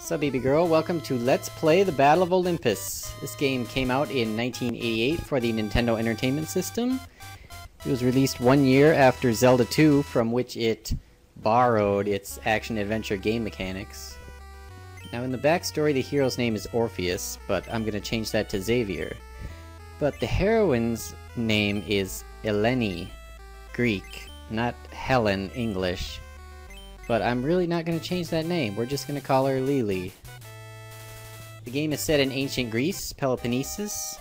Sup baby girl, welcome to Let's Play the Battle of Olympus. This game came out in 1988 for the Nintendo Entertainment System. It was released one year after Zelda 2, from which it borrowed its action-adventure game mechanics. Now in the backstory the hero's name is Orpheus, but I'm gonna change that to Xavier. But the heroine's name is Eleni, Greek, not Helen, English. But I'm really not going to change that name, we're just going to call her Lily. The game is set in ancient Greece, Peloponnesus.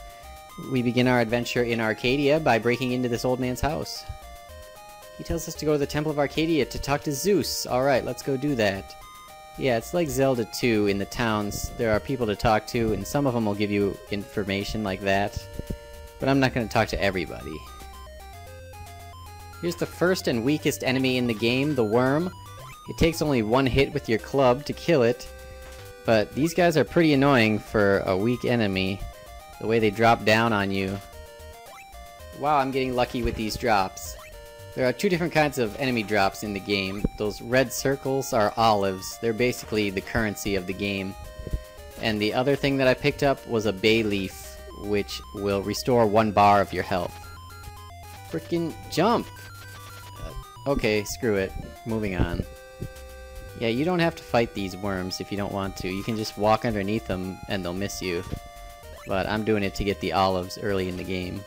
We begin our adventure in Arcadia by breaking into this old man's house. He tells us to go to the Temple of Arcadia to talk to Zeus. Alright, let's go do that. Yeah, it's like Zelda 2 in the towns. There are people to talk to, and some of them will give you information like that. But I'm not going to talk to everybody. Here's the first and weakest enemy in the game, the worm. It takes only one hit with your club to kill it, but these guys are pretty annoying for a weak enemy. The way they drop down on you. Wow, I'm getting lucky with these drops. There are two different kinds of enemy drops in the game. Those red circles are olives. They're basically the currency of the game. And the other thing that I picked up was a bay leaf, which will restore one bar of your health. Frickin' jump! Uh, okay, screw it. Moving on. Yeah, you don't have to fight these worms if you don't want to. You can just walk underneath them and they'll miss you. But I'm doing it to get the olives early in the game.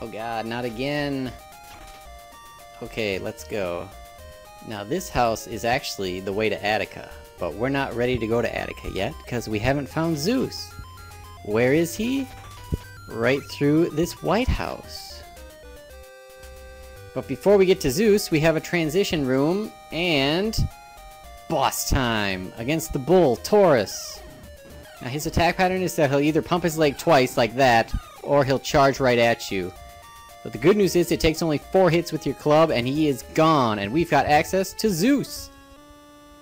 Oh god, not again! Okay, let's go. Now this house is actually the way to Attica, but we're not ready to go to Attica yet, because we haven't found Zeus. Where is he? Right through this White House. But before we get to Zeus, we have a transition room, and... Boss time! Against the bull, Taurus! Now his attack pattern is that he'll either pump his leg twice, like that, or he'll charge right at you. But the good news is it takes only four hits with your club, and he is gone, and we've got access to Zeus!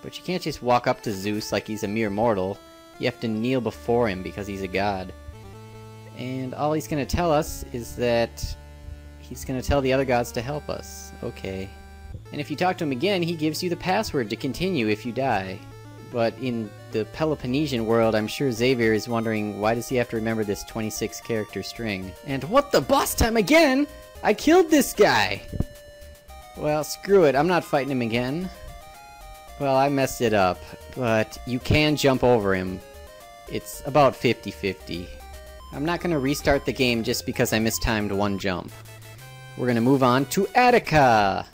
But you can't just walk up to Zeus like he's a mere mortal. You have to kneel before him because he's a god. And all he's gonna tell us is that he's gonna tell the other gods to help us. Okay. And if you talk to him again, he gives you the password to continue if you die. But in the Peloponnesian world, I'm sure Xavier is wondering why does he have to remember this 26 character string? And what the boss time again? I killed this guy! Well, screw it, I'm not fighting him again. Well, I messed it up, but you can jump over him. It's about 50-50. I'm not gonna restart the game just because I mistimed one jump. We're gonna move on to Attica!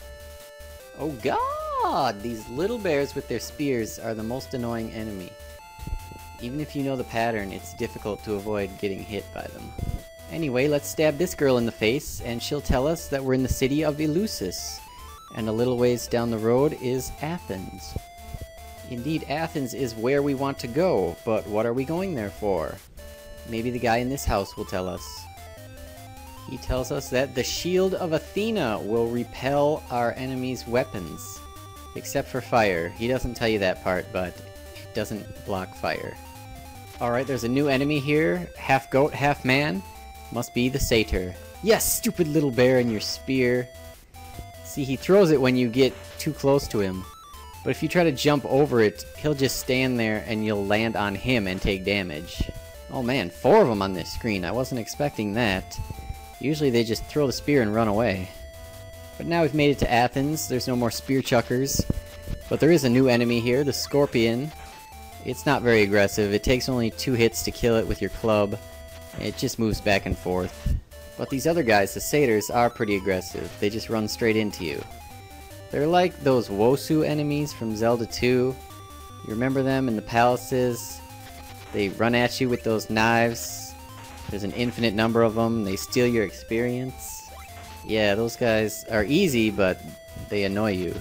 Oh god! These little bears with their spears are the most annoying enemy. Even if you know the pattern, it's difficult to avoid getting hit by them. Anyway, let's stab this girl in the face, and she'll tell us that we're in the city of Eleusis. And a little ways down the road is Athens. Indeed, Athens is where we want to go, but what are we going there for? Maybe the guy in this house will tell us. He tells us that the Shield of Athena will repel our enemy's weapons. Except for fire. He doesn't tell you that part, but it doesn't block fire. Alright, there's a new enemy here. Half goat, half man. Must be the satyr. Yes, stupid little bear and your spear. See, he throws it when you get too close to him. But if you try to jump over it, he'll just stand there and you'll land on him and take damage. Oh man, four of them on this screen. I wasn't expecting that. Usually they just throw the spear and run away. But now we've made it to Athens. There's no more spear chuckers. But there is a new enemy here, the Scorpion. It's not very aggressive. It takes only two hits to kill it with your club. It just moves back and forth. But these other guys, the satyrs, are pretty aggressive. They just run straight into you. They're like those Wosu enemies from Zelda 2. You remember them in the palaces? They run at you with those knives. There's an infinite number of them. They steal your experience. Yeah, those guys are easy, but they annoy you.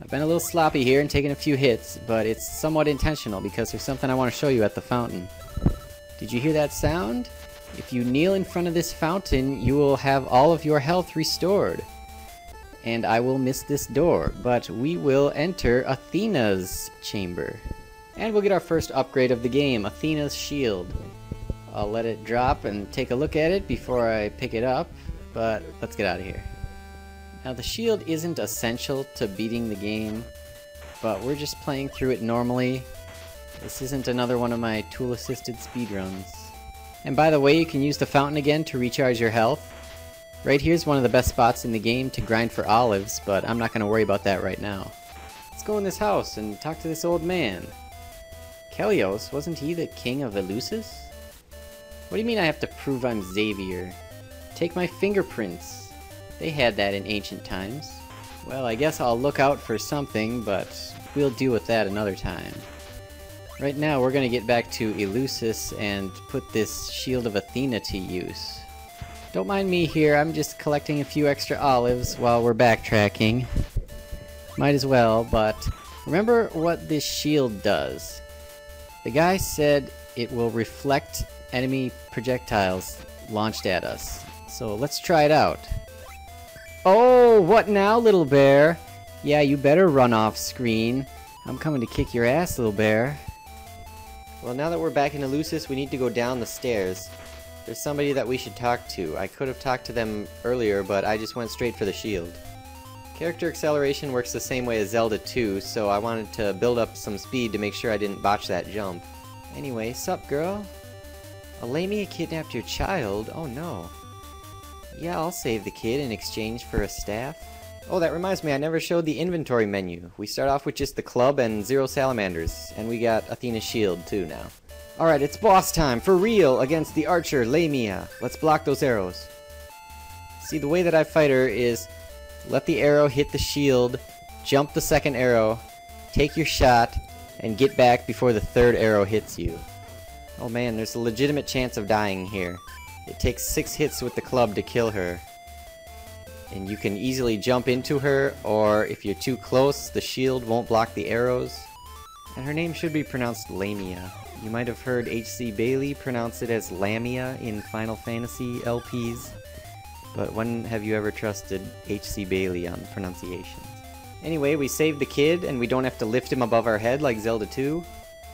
I've been a little sloppy here and taken a few hits, but it's somewhat intentional because there's something I want to show you at the fountain. Did you hear that sound? If you kneel in front of this fountain, you will have all of your health restored. And I will miss this door, but we will enter Athena's chamber. And we'll get our first upgrade of the game, Athena's Shield. I'll let it drop and take a look at it before I pick it up, but let's get out of here. Now the shield isn't essential to beating the game, but we're just playing through it normally. This isn't another one of my tool-assisted speedruns. And by the way, you can use the fountain again to recharge your health. Right here's one of the best spots in the game to grind for olives, but I'm not going to worry about that right now. Let's go in this house and talk to this old man. Kelios, wasn't he the king of Eleusis? What do you mean I have to prove I'm Xavier? Take my fingerprints. They had that in ancient times. Well, I guess I'll look out for something, but we'll deal with that another time. Right now, we're gonna get back to Eleusis and put this Shield of Athena to use. Don't mind me here, I'm just collecting a few extra olives while we're backtracking. Might as well, but remember what this shield does. The guy said it will reflect enemy projectiles launched at us. So let's try it out. Oh, what now, little bear? Yeah, you better run off screen. I'm coming to kick your ass, little bear. Well, now that we're back in Eleusis, we need to go down the stairs. There's somebody that we should talk to. I could have talked to them earlier, but I just went straight for the shield. Character acceleration works the same way as Zelda 2, so I wanted to build up some speed to make sure I didn't botch that jump. Anyway, sup girl? Alamia kidnapped your child? Oh no. Yeah, I'll save the kid in exchange for a staff. Oh, that reminds me, I never showed the inventory menu. We start off with just the club and zero salamanders, and we got Athena's shield too now. Alright, it's boss time, for real, against the archer, Lamia. Let's block those arrows. See, the way that I fight her is let the arrow hit the shield, jump the second arrow, take your shot, and get back before the third arrow hits you. Oh man, there's a legitimate chance of dying here. It takes six hits with the club to kill her. And you can easily jump into her, or if you're too close, the shield won't block the arrows. And her name should be pronounced Lamia. You might have heard H.C. Bailey pronounce it as Lamia in Final Fantasy LPs, but when have you ever trusted H.C. Bailey on pronunciations? Anyway, we saved the kid, and we don't have to lift him above our head like Zelda 2.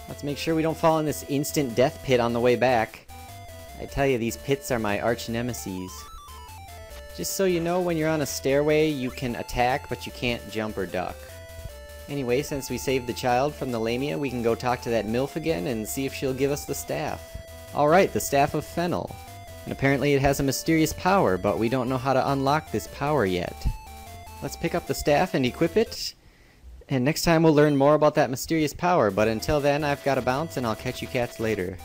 Let's make sure we don't fall in this instant death pit on the way back. I tell you, these pits are my arch nemesis. Just so you know, when you're on a stairway, you can attack, but you can't jump or duck. Anyway, since we saved the child from the Lamia, we can go talk to that MILF again and see if she'll give us the staff. Alright, the Staff of Fennel. And apparently it has a mysterious power, but we don't know how to unlock this power yet. Let's pick up the staff and equip it. And next time we'll learn more about that mysterious power, but until then I've got to bounce and I'll catch you cats later.